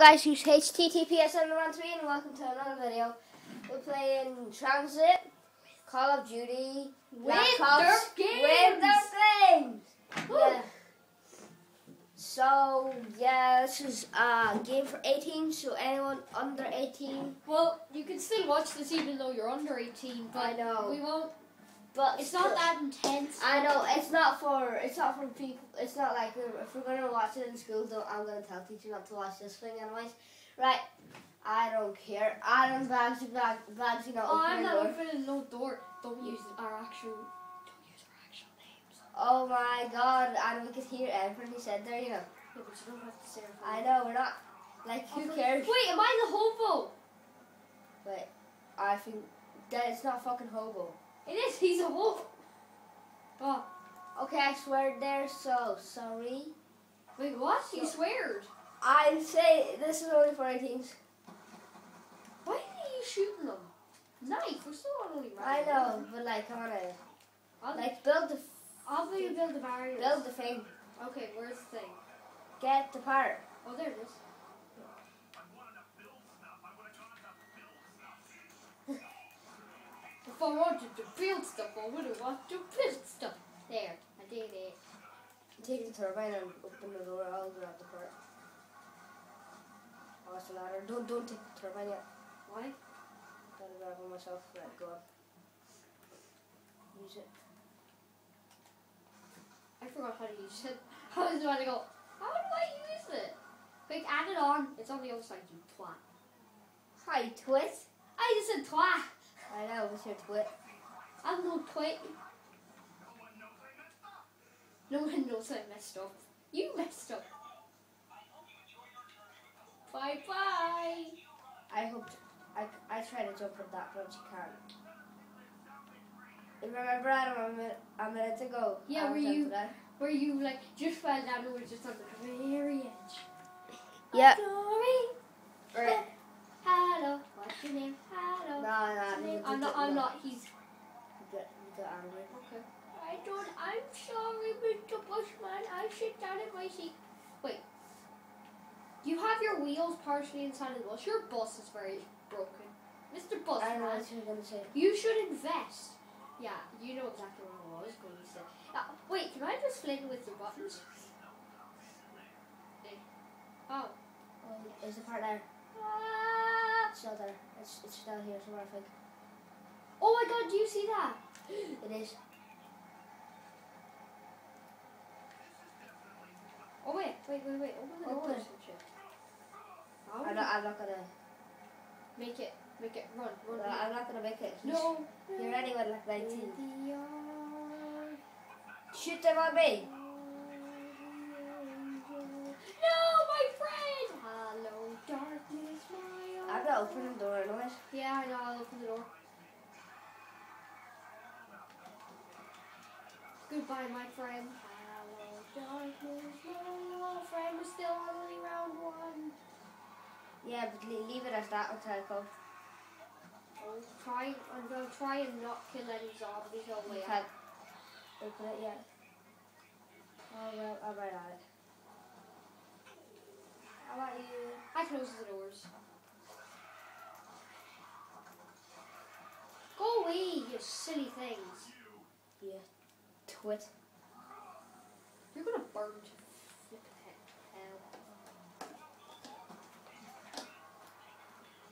guys, it's HTTPS713 and welcome to another video. We're playing Tranzit, Call of Duty, With Black Games. With Dark Games! Yeah. So, yeah, this is a game for 18, so anyone under 18, Well, you can still watch this even though you're under 18, but I know. we won't. But It's not that intense. I know it's not for it's not for people. It's not like um, if we're gonna watch it in school, though, I'm gonna tell teacher not to watch this thing anyways. Right? I don't care. Adam Bagsy Bag Bagsy not Oh, opening I'm not door. opening no door. Don't use our actual. Don't use our actual names. Oh my God! And we could hear everything he said there. You know. Yeah, but you don't have to say I know we're not like who cares? Wait, am I the hobo? But I think that it's not fucking hobo. It is. He's a wolf. Oh, Okay, I swear there. So sorry. wait, what? You So- sweared. I say this is only for 18s. Why are you shooting them? Knife. We're still on only I know, but like I wanna I'll, like build the I'll build build the barrier. build the thing. Okay, where's the thing? Get the part. Oh, there it is. I wanted to build stuff, I would have wanted to build stuff. There, I did it. Take the turbine and open the door. I'll grab the part. Oh, it's a ladder. Don't don't take the turbine yet. Why? Gotta grab it myself. Right, go on. Use it. I forgot how to use it. I was about to go, how do I use it? Quick, add it on. It's on the other side, you twat. Hi, twit. I just said twat. I know, it's your twit. I'm no twit. No one knows I messed up. You messed up. Bye bye. I hope I, I tried to jump at that, but you can't. Remember, Adam, a minute, a minute ago. Yeah, I were you- that. Where you like just fell down and were just on the very edge. Yeah. Sorry. Right. Hello. What's your name? Hello. No, no, your no, name? you I'm not. I'm not. He's. You get, you get angry. Okay. I don't. I'm sorry, Mr. Bushman. I sit down in my seat. Wait. You have your wheels partially inside of the bus. Your bus is very broken, Mr. I know what you're gonna say. You should invest. Yeah, you know exactly what I was going to say. Uh, wait, can I just flip with the buttons? Eh. Oh. Oh, is the part there? Ah. It's still there. It's, it's still here somewhere, I think. Oh my god, do you see that? It is. Oh wait, wait, wait, wait. Open the Open. doors and I'm not, I'm not gonna. make it, make it run, run. run. I'm not gonna make it. No. You're ready with like 19. In the yard. Shoot them on me. My I'm not opening the door anyways. Yeah, I know. I'll open the door. Goodbye, my friend. Hello, darkness, my friend. We're still only round one. Yeah, but leave it as that until I come. I'll try. I'm gonna try and not kill any zombies all the way out. open it yet. Oh well, I'm right at it. How about you? I close the doors. Go away, you silly things. Yeah. Twit. You're gonna burn to flipping he- hell.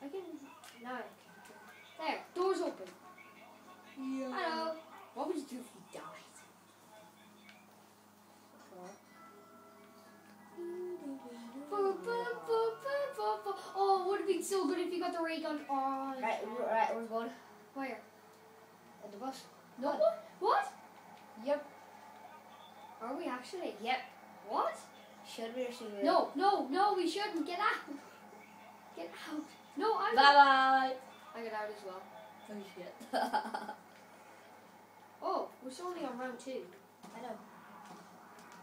I can. I can- There, doors open. Hello. What would you do if you died? Oh, it would have been so good if you got the ray gun on. Right, we're, right, we're going. Where? In the bus. No. What? Yep. Are we actually? Yep. What? Should we or should we? No, no, no, we shouldn't. Get out. Get out. No, I'm. Bye bye. I get out as well. Oh shit. Oh, we're only on round two. I know.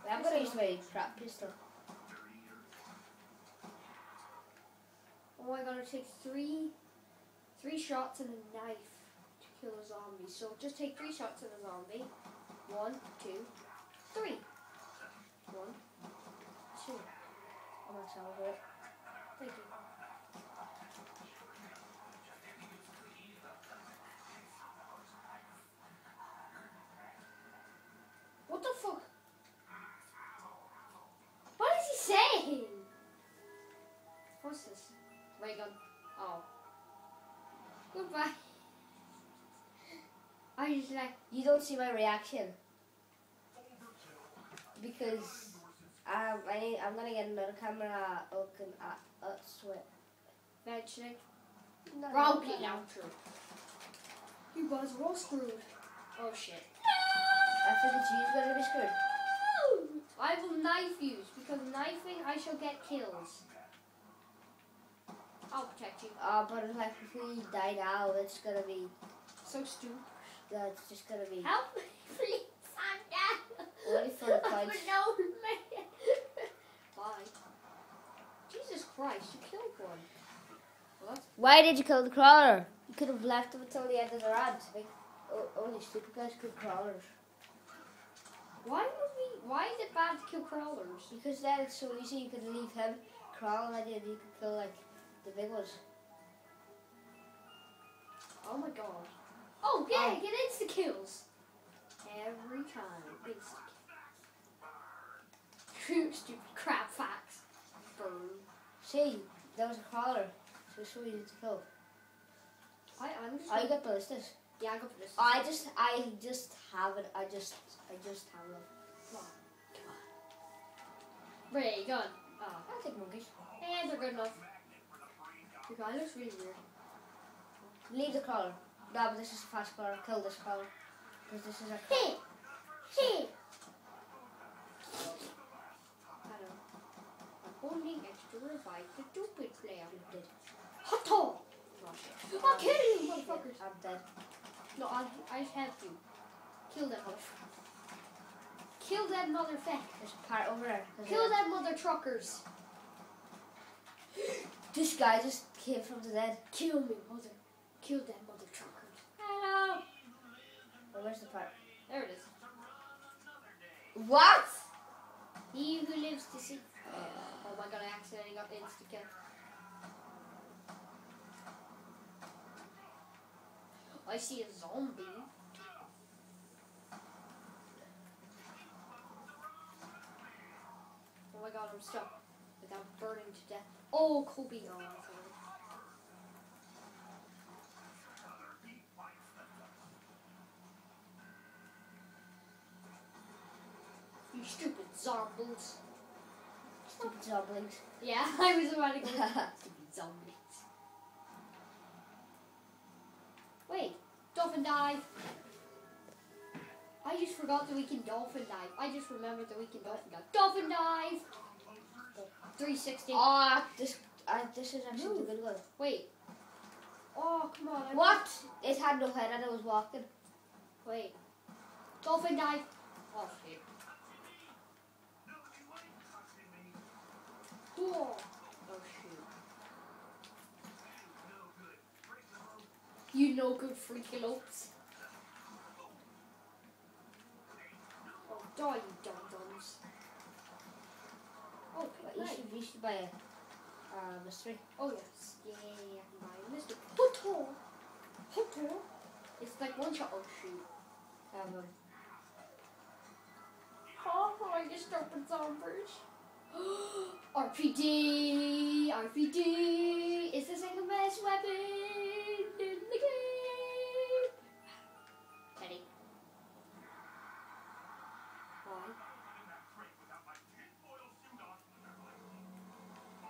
Wait, I'm gonna use my crap pistol. Oh my god, it takes three, three shots and a knife to kill a zombie. So just take three shots at a zombie. One, two, three. One, two. Oh, that's out of it. Thank you. What the fuck? What is he saying? What's this? Ray gun. Um, oh. Goodbye. I just like, you don't see my reaction. Because um, I need, I'm gonna get another camera open at uh, sweat. eventually. No, Rocket launcher. You guys are all screwed. Oh shit. I think it's you gonna be screwed. I will knife you because knifing I shall get kills. I'll protect you. Uh, but like if we die now, it's gonna be, So stupid. that's just gonna be Help me, please. I'm down. only for the I'm an old man. Bye. Jesus Christ, you killed one. Well, that's Why did you kill the crawler? You could have left him until the end of the round. Like, o- only stupid guys kill crawlers. Why would we? Why is it bad to kill crawlers? Because then it's so easy, you could leave him crawling, and then you could kill like the big ones. Oh my god. Oh yeah, Oh. get insta kills. Every time, insta kill. Stupid crap facts. Burn. See, that was a crawler, so it's so easy to kill. I I'm just. Oh, you got ballistas. yeah, I got for this. I just, I just have it. I just, I just have it. Come on. Come on. Ray gun. Oh. I'll take monkeys. And they're good enough. The guy looks really weird. Leave the crawler. No, but this is a fast crawler. Kill this crawler. Because this is a. Hey! Hey! Hello. I'm holding extra revive the stupid player. Hot dog! I'll kill you, motherfuckers! I'm dead. No, I I have you. Kill that mother. Kill that motherfucker. There's a part over there. There's Kill that mother truckers. This guy just came from the dead. Kill me, mother. Kill that mother truckers. Hello. Oh, where's the part? There it is. What? He who lives to see. Oh my god, I accidentally got the insta kill. Oh, I see a zombie. Oh my god, I'm stuck. Without burning to death. Oh, Kobe. Oh. You stupid zombies. Stupid zombies. Yeah, I was about to go. stupid zombies. Wait, dolphin dive. I just forgot that we can dolphin dive. I just remembered that we can dolphin dive. Dolphin dive. 360. oh, this, uh, this is actually Move. the good one. Wait. Oh, come on. I- What? It had no head and it was walking. Wait. Dolphin dive. Oh, shit. Whoa. Oh, shoot. You know good freaking lopes. Oh, die, you dum-dums. Oh, But you should, you should buy a uh, mystery. Oh, yes. Yeah, yeah, yeah. I can buy a Mr. Hoto. Hoto. It's like one shot. Oh, shoot. Um, Oh, I just opened zombies. RPD, RPD is the single best weapon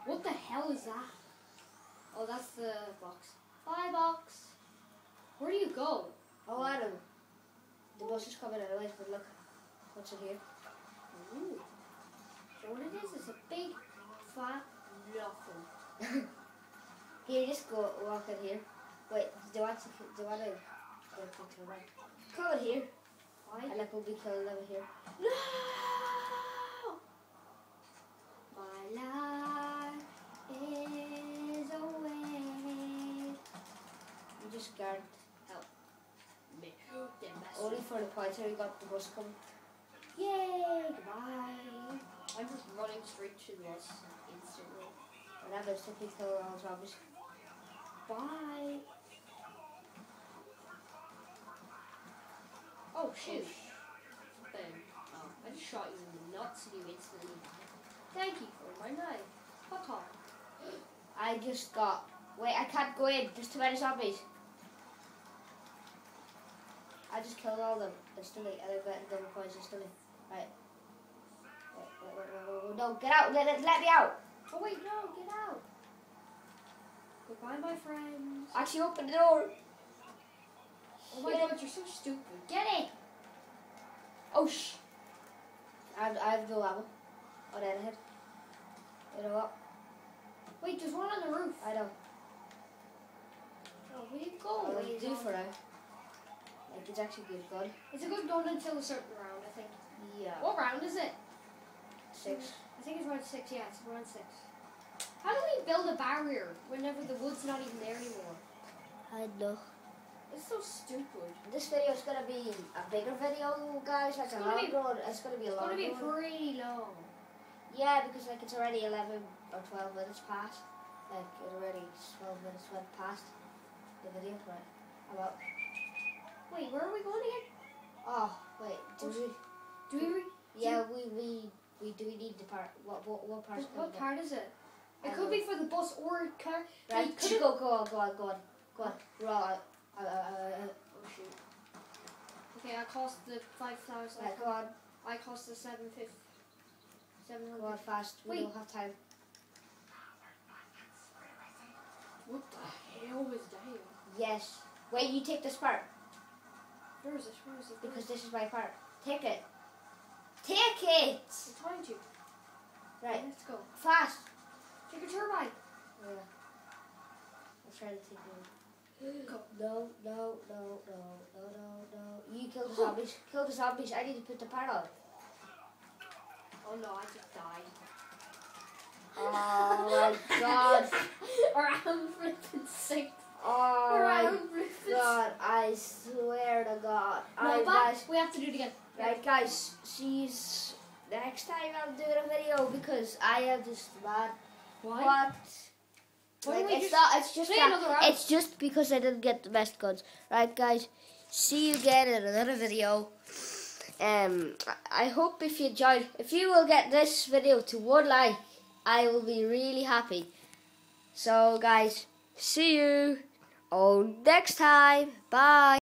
What the hell is that? Oh, that's the box. Bye, box. Where do you go? oh, Adam. The bus is coming anyways, but look. What's in here? Ooh. So what it is is a big, fat nothing. Here, just go walk in here. Wait, do I, want to? Do want to? Go to the right. Come in here, Why? and like we'll be killing over here. No! Only for the point where you got the bus coming. Yay! Goodbye. I'm just running straight to this instantly. Just simply kill all zombies. Bye. Oh shoot. Boom. Um, oh, I just shot you in the nuts and you instantly. Thank you for my knife. Dog. I I just got. Wait, I can't go in. There's too many zombies. I just killed all of them instantly, and I got double points instantly. Right. Wait, wait, wait, wait, wait. No, get out! Let, let, let me out! Oh wait, no, get out. Goodbye, my friends. Actually, open the door. Oh my god, you're so stupid. Get it. Oh sh! I have, I have no ammo. Oh, then hit. You know what? Wait, there's one on the roof. I know. Oh, where you going? Oh, go? what do for now? Like, it's actually good gun. It's a good gun until a certain round, I think. Yeah. What round is it? Six. I think it's round six. Yeah, it's round six. How do we build a barrier whenever the wood's not even there anymore? I know. It's so stupid. This video is gonna be a bigger video, guys. Like It's a gonna long be- one. It's gonna be a long. It's gonna be pretty long. Yeah, because like it's already eleven or twelve minutes past. Like it already twelve minutes went past the video. Right. About. Wait, where are we going again? Oh wait. Do we? Do we? Yeah, we we we do we need the part? What what what part? what part is it? I It could be for the bus or car. Right. Like, Could could you it- go go on go on go on go on. Right. Uh, uh, uh, Oh shoot. Okay, I cost the five thousand. right. Go on. I cost the seven fifty. Seven Go on hundred. fast. We Wait. don't have time. What the hell was that? Yes. Wait. You take this part Where is it? Where is it? Where because this is my part. Take it. Take it. I'm trying to. Right. Let's go. Fast. Take a turbine. Yeah. I'm trying to take it. Go. No, no, no, no, no, no, no. You kill the zombies. Kill the zombies. I need to put the part on. Oh no, I just died. Oh my god. Around flipping six. Oh my Around flipping god. I swear to god. No, but guys. we have to do it again. Right, guys. See you next time I'm doing a video because I am just mad. Why? What? Like, it's just not. It's just. that- it's just because I didn't get the best guns. Right, guys. See you again in another video. Um, I I hope if you enjoyed, if you will get this video to one like, I will be really happy. So, guys, see you all next time. Bye.